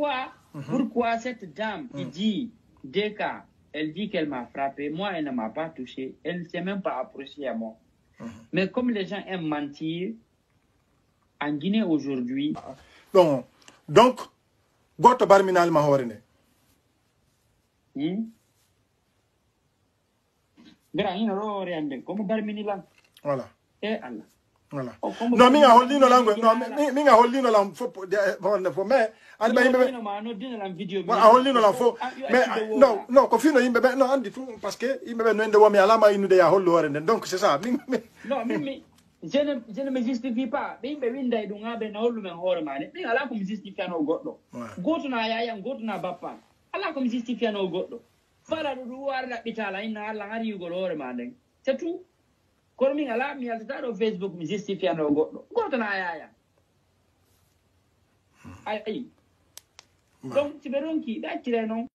Pourquoi, pourquoi cette dame qui dit deux cas, elle dit qu'elle m'a frappé, moi elle ne m'a pas touché, elle ne s'est même pas approchée à moi. Mais comme les gens aiment mentir, en Guinée aujourd'hui, donc donc goto barminal ma hoore nde? Gra ina ɗo reande komo barmini lan voilà. E Allah voilà. O, komo non min a barmini hollino lan lan non Guinée min- min a hollino lan honde fof mais andi ɓe yimɓeɓe Yo, ma no dina lan video a hollino lan fof Ah, yo mais acci ɗo non woɗa. non ko fino yimɓeɓe non andi tout par ce que yimɓeɓe no ende womi alama innude ya hollu hoore nden donc c'est ça min- non min mi je ne, je ne me justifie pas. Ɓe yimɓe winda e ha ɓe na hollumen hoore mane. Min ala komi justifiano goɗɗo Ouais. goto na yayan goto na bappa. Ala komi justifiano goɗɗo fala ɗo ɗum wara ɗaɓɓitala inna allah har yugol hoore ma nden c'est tout kono min ala mi yaltata ɗo facebook mi justifiano goɗɗo goto na yayan ayi donc si ɓe ronki ɓe accire noon